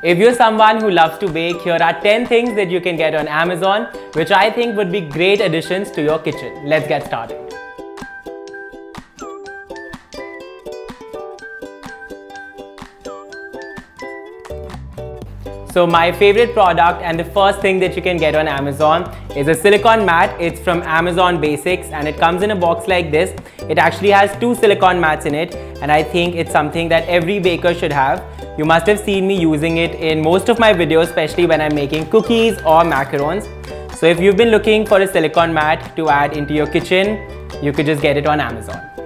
If you're someone who loves to bake, here are 10 things that you can get on Amazon, which I think would be great additions to your kitchen. Let's get started. So my favorite product and the first thing that you can get on Amazon is a silicone mat. It's from Amazon Basics and it comes in a box like this. It actually has two silicone mats in it and I think it's something that every baker should have. You must have seen me using it in most of my videos, especially when I'm making cookies or macarons. So if you've been looking for a silicone mat to add into your kitchen, you could just get it on Amazon.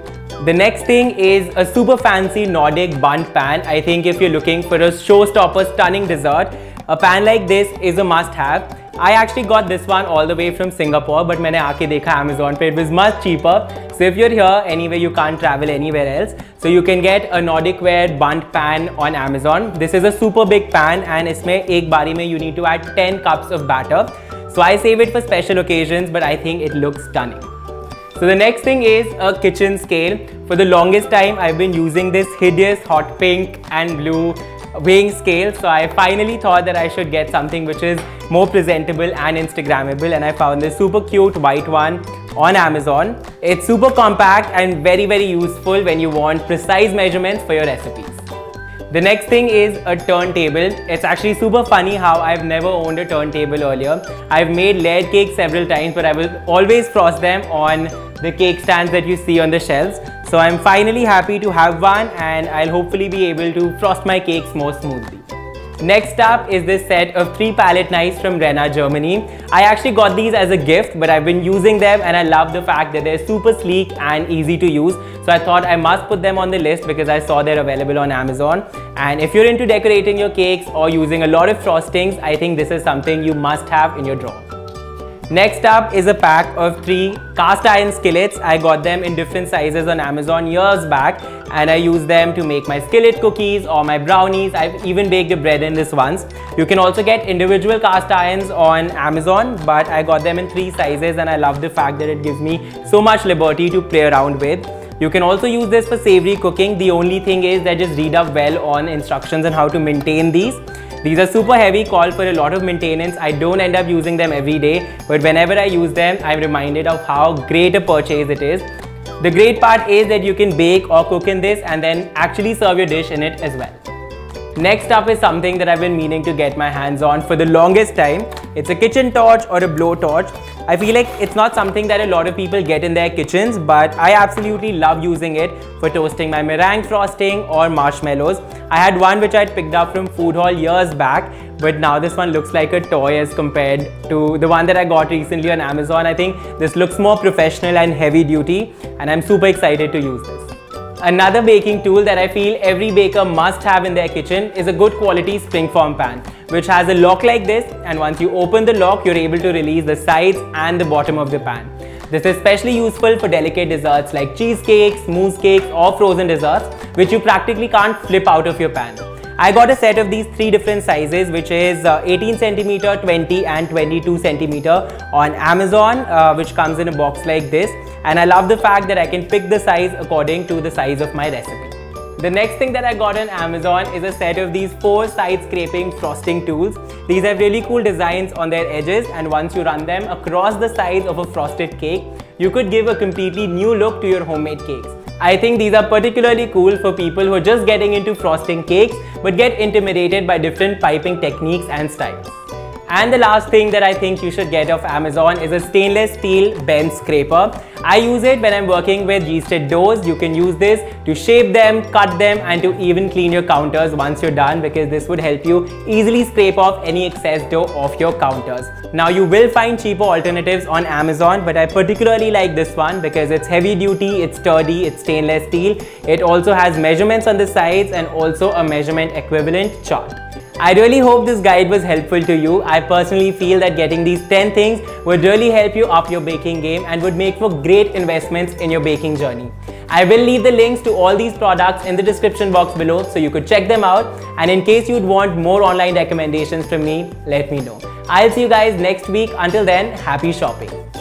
The next thing is a super fancy Nordic Bundt pan. I think if you're looking for a showstopper stunning dessert, a pan like this is a must-have. I actually got this one all the way from Singapore but I saw it on Amazon पे. It was much cheaper. So if you're here anyway you can't travel anywhere else. So you can get a Nordic Ware Bundt pan on Amazon. This is a super big pan and in एक you need to add 10 cups of batter. So I save it for special occasions but I think it looks stunning. So the next thing is a kitchen scale. For the longest time, I've been using this hideous hot pink and blue weighing scale. So I finally thought that I should get something which is more presentable and Instagrammable and I found this super cute white one on Amazon. It's super compact and very very useful when you want precise measurements for your recipes. The next thing is a turntable. It's actually super funny how I've never owned a turntable earlier. I've made layered cakes several times but I will always frost them on the cake stands that you see on the shelves. So I'm finally happy to have one and I'll hopefully be able to frost my cakes more smoothly. Next up is this set of three palette knives from Rena, Germany. I actually got these as a gift, but I've been using them and I love the fact that they're super sleek and easy to use. So I thought I must put them on the list because I saw they're available on Amazon. And if you're into decorating your cakes or using a lot of frostings, I think this is something you must have in your drawer. Next up is a pack of three cast iron skillets. I got them in different sizes on Amazon years back and I use them to make my skillet cookies or my brownies. I've even baked a bread in this once. You can also get individual cast irons on Amazon but I got them in three sizes and I love the fact that it gives me so much liberty to play around with. You can also use this for savory cooking. The only thing is that just read up well on instructions on how to maintain these. These are super heavy, call for a lot of maintenance. I don't end up using them every day, but whenever I use them, I'm reminded of how great a purchase it is. The great part is that you can bake or cook in this and then actually serve your dish in it as well. Next up is something that I've been meaning to get my hands on for the longest time. It's a kitchen torch or a blow torch. I feel like it's not something that a lot of people get in their kitchens, but I absolutely love using it for toasting my meringue frosting or marshmallows. I had one which I'd picked up from Food Hall years back, but now this one looks like a toy as compared to the one that I got recently on Amazon. I think this looks more professional and heavy duty, and I'm super excited to use this. Another baking tool that I feel every baker must have in their kitchen is a good quality springform pan which has a lock like this and once you open the lock you're able to release the sides and the bottom of the pan. This is especially useful for delicate desserts like cheesecakes, mousse cakes or frozen desserts which you practically can't flip out of your pan. I got a set of these three different sizes which is uh, 18 centimeter, 20 and 22 centimeter on Amazon uh, which comes in a box like this and I love the fact that I can pick the size according to the size of my recipe. The next thing that I got on Amazon is a set of these four side scraping frosting tools. These have really cool designs on their edges and once you run them across the sides of a frosted cake, you could give a completely new look to your homemade cakes. I think these are particularly cool for people who are just getting into frosting cakes but get intimidated by different piping techniques and styles. And the last thing that I think you should get off Amazon is a stainless steel bench scraper. I use it when I'm working with yeasted doughs. You can use this to shape them, cut them and to even clean your counters once you're done because this would help you easily scrape off any excess dough off your counters. Now you will find cheaper alternatives on Amazon but I particularly like this one because it's heavy duty, it's sturdy, it's stainless steel. It also has measurements on the sides and also a measurement equivalent chart. I really hope this guide was helpful to you. I personally feel that getting these 10 things would really help you up your baking game and would make for great investments in your baking journey. I will leave the links to all these products in the description box below so you could check them out and in case you'd want more online recommendations from me, let me know. I'll see you guys next week. Until then, happy shopping.